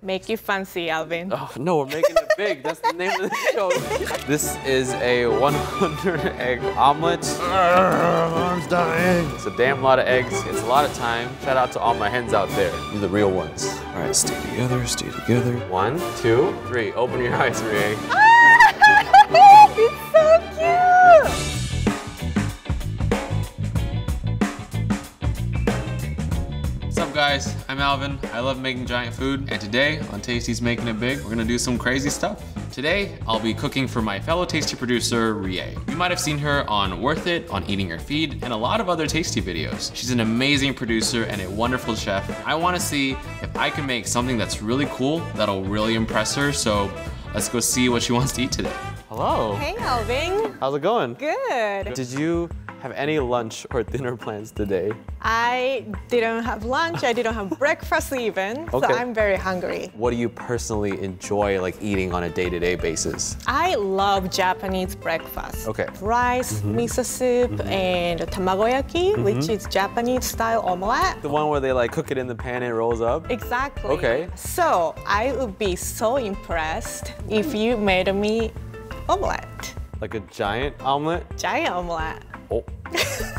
Make you fancy, Alvin. Oh, no, we're making it big. That's the name of the show. This is a 100 egg omelet. Arm's dying. It's a damn lot of eggs. It's a lot of time. Shout out to all my hens out there. You're the real ones. All right, stay together, stay together. One, two, three. Open your eyes, Rie. I'm Alvin. I love making giant food and today on Tasty's Making It Big, we're gonna do some crazy stuff. Today, I'll be cooking for my fellow Tasty producer, Rie. You might have seen her on Worth It, on Eating Your Feed, and a lot of other Tasty videos. She's an amazing producer and a wonderful chef. I wanna see if I can make something that's really cool that'll really impress her, so let's go see what she wants to eat today. Hello. Hey, Alvin. How's it going? Good. Did you have any lunch or dinner plans today? I didn't have lunch. I didn't have breakfast even. Okay. So I'm very hungry. What do you personally enjoy like eating on a day-to-day basis? I love Japanese breakfast. Okay. Rice, mm-hmm. miso soup, mm-hmm. and tamagoyaki, mm-hmm. which is Japanese style omelette. The one where they like cook it in the pan and it rolls up? Exactly. Okay. So I would be so impressed if you made me omelette. Like a giant omelet? Giant omelette.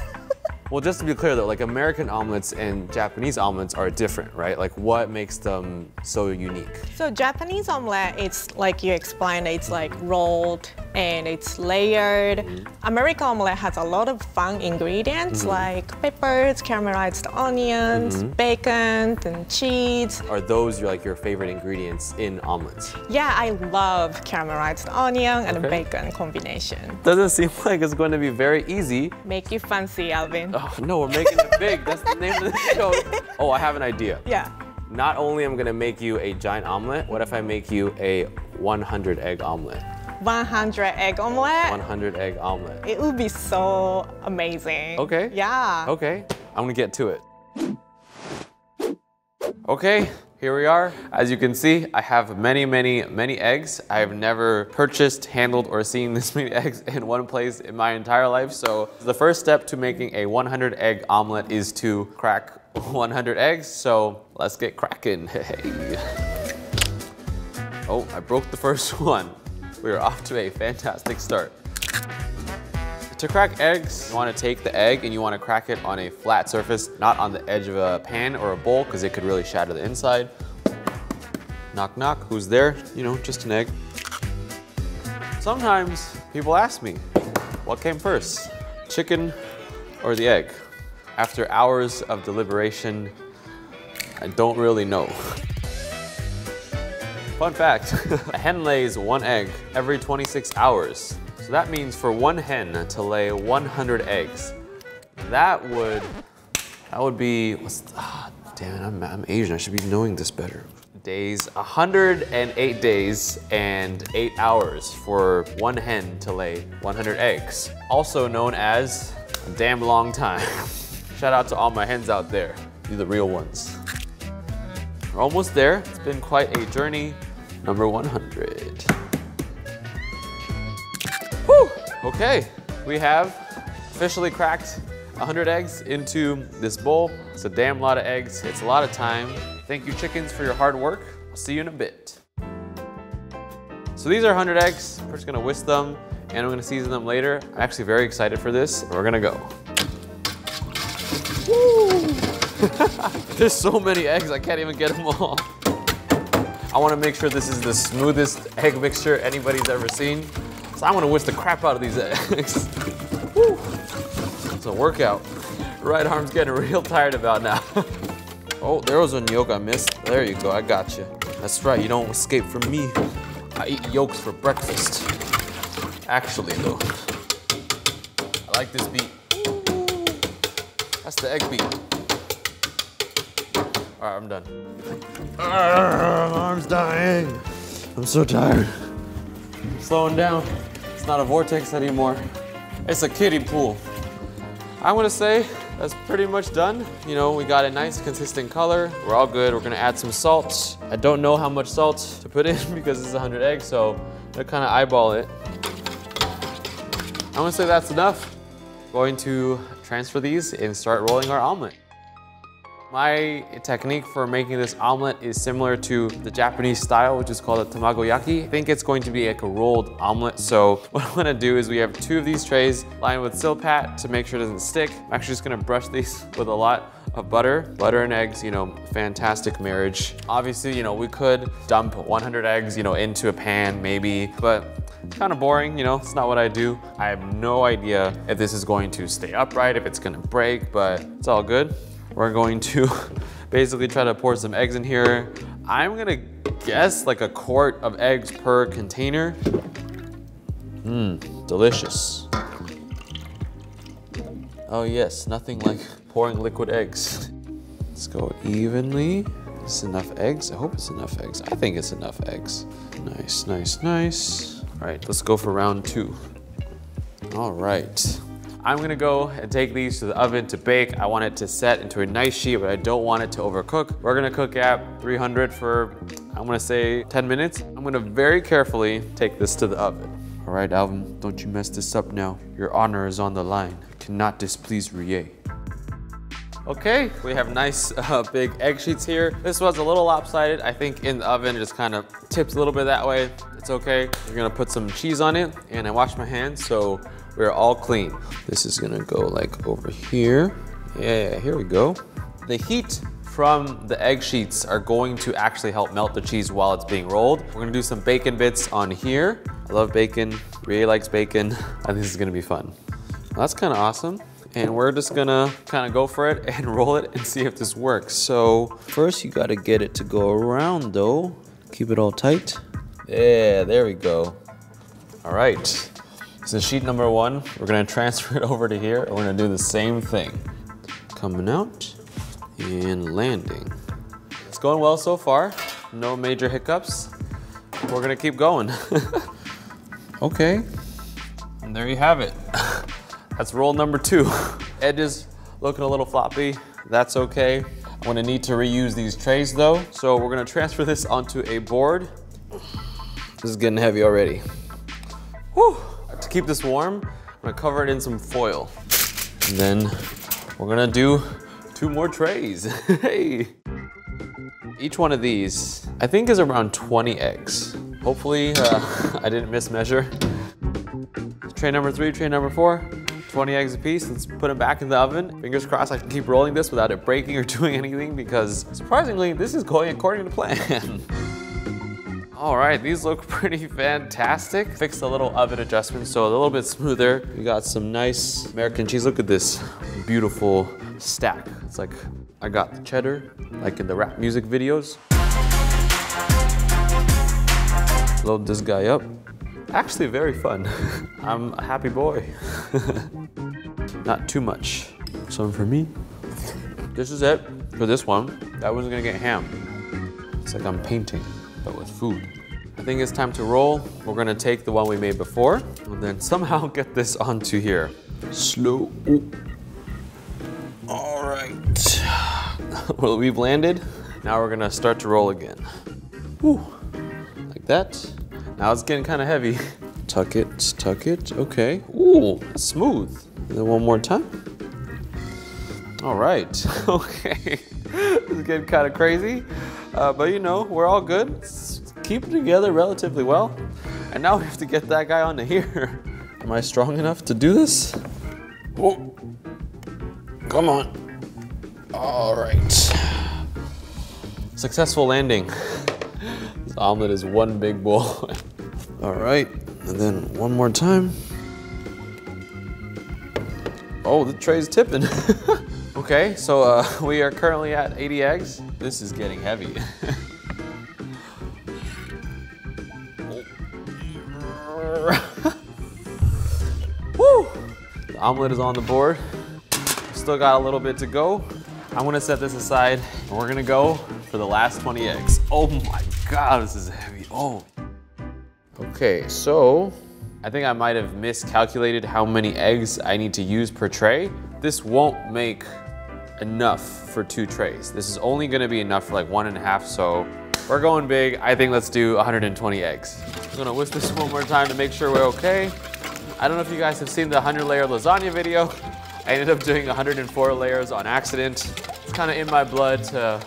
Well, just to be clear though, like American omelets and Japanese omelets are different, right? Like what makes them so unique? So Japanese omelette, it's like you explained, it's like rolled and it's layered. Mm-hmm. American omelette has a lot of fun ingredients mm-hmm. like peppers, caramelized onions, mm-hmm. bacon, and cheese. Are those your like your favorite ingredients in omelets? Yeah, I love caramelized onion and Okay. bacon combination. Doesn't seem like it's going to be very easy. Make you fancy, Alvin. Oh no, we're making it big. That's the name of the show. Oh, I have an idea. Yeah. Not only am I gonna make you a giant omelet, what if I make you a 100 egg omelet? 100 egg omelette. 100 egg omelet. It would be so amazing. Okay. Yeah. Okay, I'm gonna get to it. Okay, here we are. As you can see, I have many, many, many eggs. I have never purchased, handled, or seen this many eggs in one place in my entire life. So the first step to making a 100 egg omelet is to crack 100 eggs. So let's get cracking. Hey. Oh, I broke the first one. We are off to a fantastic start. To crack eggs, you want to take the egg and you want to crack it on a flat surface, not on the edge of a pan or a bowl, because it could really shatter the inside. Knock, knock, who's there? You know, just an egg. Sometimes people ask me, what came first, chicken or the egg? After hours of deliberation, I don't really know. Fun fact, a hen lays one egg every 26 hours. So that means for one hen to lay 100 eggs, that would, that would be, ah, damn it, I'm, I'm Asian, I should be knowing this better. Days, 108 days and eight hours for one hen to lay 100 eggs. Also known as a damn long time. Shout out to all my hens out there. You're the real ones. We're almost there. It's been quite a journey. Number 100. Whew. Okay, we have officially cracked 100 eggs into this bowl. It's a damn lot of eggs. It's a lot of time. Thank you, chickens, for your hard work. I'll see you in a bit. So these are 100 eggs. We're just gonna whisk them and I'm gonna season them later. I'm actually very excited for this. We're gonna go. There's so many eggs, I can't even get them all. I wanna make sure this is the smoothest egg mixture anybody's ever seen. So I wanna whisk the crap out of these eggs. Woo. It's a workout. Right arm's getting real tired about now. oh, there was one yolk I missed. There you go, I got you. That's right, you don't escape from me. I eat yolks for breakfast. Actually though, I like this beat. That's the egg beat. All right, I'm done. My Arm's dying. I'm so tired. slowing down. It's not a vortex anymore. It's a kiddie pool. I'm gonna say that's pretty much done. You know, we got a nice consistent color. We're all good. We're gonna add some salt. I don't know how much salt to put in because it's 100 eggs, so I'm gonna kind of eyeball it. I'm gonna say that's enough. Going to transfer these and start rolling our omelet. My technique for making this omelet is similar to the Japanese style, which is called a tamagoyaki. I think it's going to be like a rolled omelet. So what I'm gonna do is we have two of these trays lined with Silpat to make sure it doesn't stick. I'm actually just gonna brush these with a lot of butter. Butter and eggs, you know, fantastic marriage. Obviously, you know, we could dump 100 eggs, you know, into a pan maybe, but it's kind of boring, you know, it's not what I do. I have no idea if this is going to stay upright, if it's gonna break, but it's all good. We're going to basically try to pour some eggs in here. I'm gonna guess like a quart of eggs per container. Mmm, delicious. Oh yes, nothing like pouring liquid eggs. Let's go evenly. Is enough eggs? I hope it's enough eggs. I think it's enough eggs. Nice, nice, nice. All right, let's go for round two. All right. I'm gonna go and take these to the oven to bake. I want it to set into a nice sheet, but I don't want it to overcook. We're gonna cook at 300 for, I'm gonna say 10 minutes. I'm gonna very carefully take this to the oven. All right, Alvin, don't you mess this up now. Your honor is on the line. You cannot displease Rie. Okay, we have nice uh, big egg sheets here. This was a little lopsided. I think in the oven it just kind of tips a little bit that way. It's okay. We're gonna put some cheese on it and I washed my hands so we're all clean. This is gonna go like over here. Yeah, here we go. The heat from the egg sheets are going to actually help melt the cheese while it's being rolled. We're gonna do some bacon bits on here. I love bacon, Rie likes bacon. I think this is gonna be fun. Well, that's kind of awesome and we're just gonna kind of go for it and roll it and see if this works. So first you gotta get it to go around though. Keep it all tight. Yeah, there we go. All right, so sheet number one. We're gonna transfer it over to here and we're gonna do the same thing. Coming out and landing. It's going well so far. No major hiccups. We're gonna keep going. okay, and there you have it. That's roll number two. Edges looking a little floppy. That's okay. I'm gonna need to reuse these trays though. So we're gonna transfer this onto a board. This is getting heavy already. Whew. To keep this warm, I'm gonna cover it in some foil. And then we're gonna do two more trays. hey. Each one of these, I think is around 20 eggs. Hopefully, uh, I didn't mismeasure. Tray number three, tray number four, 20 eggs a piece. Let's put them back in the oven. Fingers crossed I can keep rolling this without it breaking or doing anything because surprisingly, this is going according to plan. All right, these look pretty fantastic. Fixed a little oven adjustment so a little bit smoother. We got some nice American cheese. Look at this beautiful stack. It's like I got the cheddar, like in the rap music videos. Load this guy up. Actually very fun. I'm a happy boy. Not too much. Some for me. This is it for this one. That one's gonna get ham. It's like I'm painting, but with food. I think it's time to roll. We're gonna take the one we made before and then somehow get this onto here. Slow. Ooh. All right. well, we've landed. Now we're gonna start to roll again. Like that. Now it's getting kind of heavy. Tuck it, tuck it, okay. Ooh, smooth. And then one more time. All right, okay. this is getting kind of crazy, uh, but you know, we're all good. It's keeping together relatively well. And now we have to get that guy onto here. Am I strong enough to do this? Oh, come on. All right. Successful landing. This omelet is one big bowl. All right, and then one more time. Oh, the tray's tipping. okay, so uh, we are currently at 80 eggs. This is getting heavy. Woo! The omelet is on the board. Still got a little bit to go. I'm gonna set this aside and we're gonna go for the last 20 eggs. Oh my God, this is heavy. Oh. Okay, so I think I might have miscalculated how many eggs I need to use per tray. This won't make enough for two trays. This is only gonna be enough for like one and a half, so we're going big. I think let's do 120 eggs. I'm gonna whisk this one more time to make sure we're okay. I don't know if you guys have seen the 100 layer lasagna video. I ended up doing 104 layers on accident. It's kind of in my blood to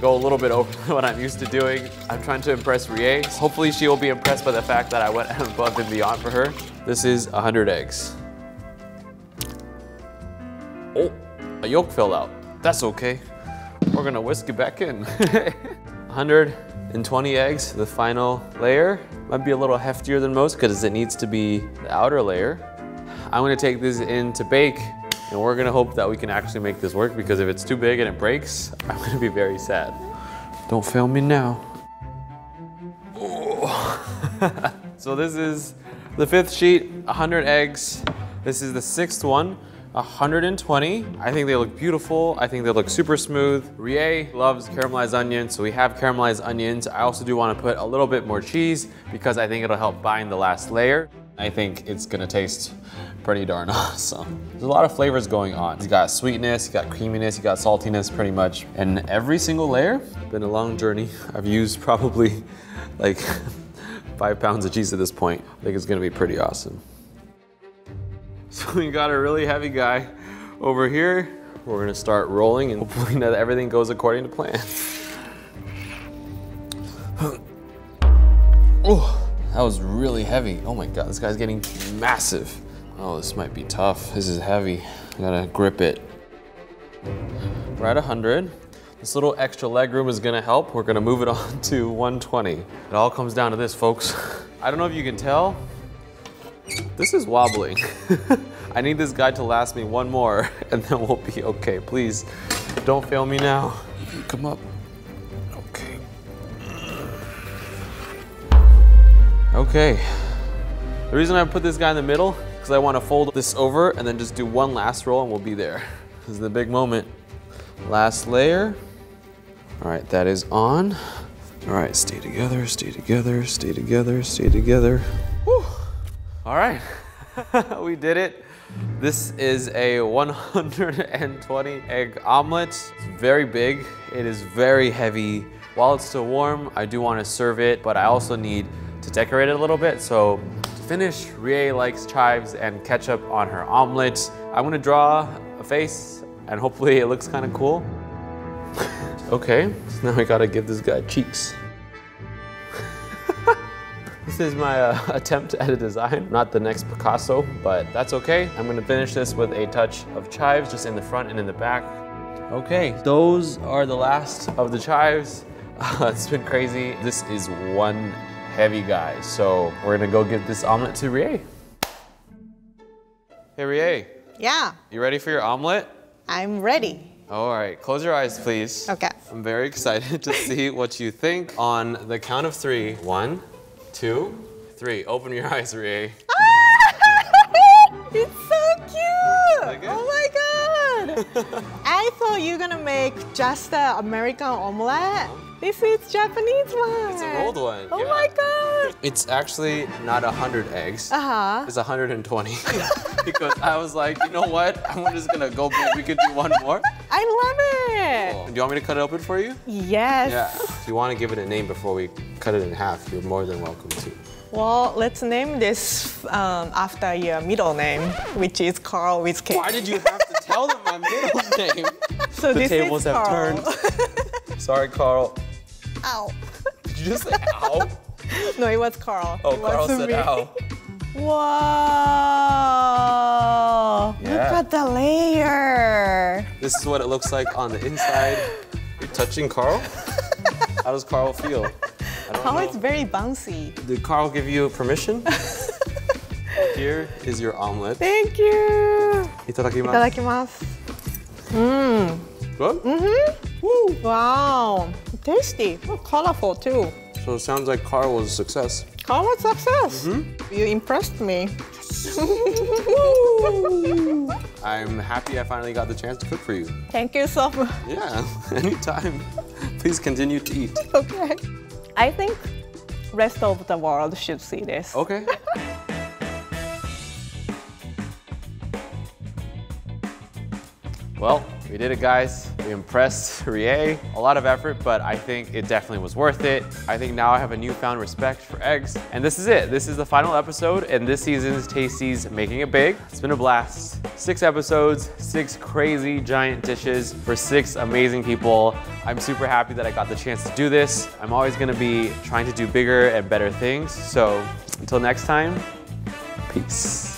go a little bit over what I'm used to doing. I'm trying to impress Rie. Hopefully she will be impressed by the fact that I went above and beyond for her. This is 100 eggs. Oh, a yolk fell out. That's okay. We're gonna whisk it back in. 120 eggs, the final layer. Might be a little heftier than most because it needs to be the outer layer. I'm gonna take this in to bake and we're gonna hope that we can actually make this work because if it's too big and it breaks, I'm gonna be very sad. Don't fail me now. So this is the fifth sheet, 100 eggs. This is the sixth one. 120. I think they look beautiful. I think they look super smooth. Rie loves caramelized onions, so we have caramelized onions. I also do want to put a little bit more cheese because I think it'll help bind the last layer. I think it's gonna taste pretty darn awesome. There's a lot of flavors going on. You got sweetness, you got creaminess, you got saltiness pretty much. And every single layer, been a long journey. I've used probably like five pounds of cheese at this point. I think it's gonna be pretty awesome. So we got a really heavy guy over here. We're gonna start rolling and hopefully that everything goes according to plan. oh, was really heavy. Oh my God, this guy's getting massive. Oh, this might be tough. This is heavy. I gotta grip it. We're at 100. This little extra leg room is gonna help. We're gonna move it on to 120. It all comes down to this, folks. I don't know if you can tell, this is wobbling. I need this guy to last me one more and then we'll be okay. Please, don't fail me now. Come up. Okay. The reason I put this guy in the middle, because I want to fold this over and then just do one last roll and we'll be there. This is the big moment. Last layer. All right, that is on. All right, stay together, stay together, stay together, stay together. Whew. All right, we did it. This is a 120 egg omelet. It's very big. It is very heavy. While it's still warm, I do want to serve it, but I also need to decorate it a little bit. So to finish, Rie likes chives and ketchup on her omelet. I'm gonna draw a face and hopefully it looks kind of cool. okay, so now I gotta give this guy cheeks. This is my uh, attempt at a design, not the next Picasso, but that's okay. I'm gonna finish this with a touch of chives just in the front and in the back. Okay, those are the last of the chives. Uh, it's been crazy. This is one heavy guy, so we're gonna go give this omelet to Rie. Hey Rie, Yeah, you ready for your omelet? I'm ready. All right, close your eyes, please. Okay. I'm very excited to see what you think on the count of three. One, two, three. Open your eyes, Rie. it's so cute! Like it? oh my god! I thought you were gonna make just the American omelette. Uh-huh. This is Japanese one. It's a rolled one. Oh yeah. my god! It's actually not 100 eggs. Uh huh. It's 120. because I was like, you know what? I'm just gonna go big. We could do one more. I love it. Do you want me to cut it open for you? Yes. Yeah. If you want to give it a name before we cut it in half, you're more than welcome to. Well, let's name this um, after your middle name, which is Carl with K. Why did you have to tell them my middle name? so The this tables is have Carl. turned. Sorry, Carl ow. Did you just say ow? no, it was Carl. Oh, it Carl said me. ow. Wow! Yeah. Look at the layer. This is what it looks like on the inside. You're touching Carl? How does Carl feel? Carl know. is very bouncy. Did Carl give you permission? Here is your omelet. Thank you. Itadakimasu. Itadakimasu. Mmm. Good? Mm-hmm. Wow. Tasty. Oh, colorful too. So it sounds like Carl was a success. Carl was a success. Mm-hmm. You impressed me. I'm happy I finally got the chance to cook for you. Thank you so much. Yeah, anytime. Please continue to eat. Okay. I think rest of the world should see this. Okay. Well, We did it, guys. We impressed Rie. A lot of effort, but I think it definitely was worth it. I think now I have a newfound respect for eggs. And this is it. This is the final episode and this season's Tasty's Making It Big. It's been a blast. Six episodes, six crazy giant dishes for six amazing people. I'm super happy that I got the chance to do this. I'm always gonna be trying to do bigger and better things. So until next time, peace.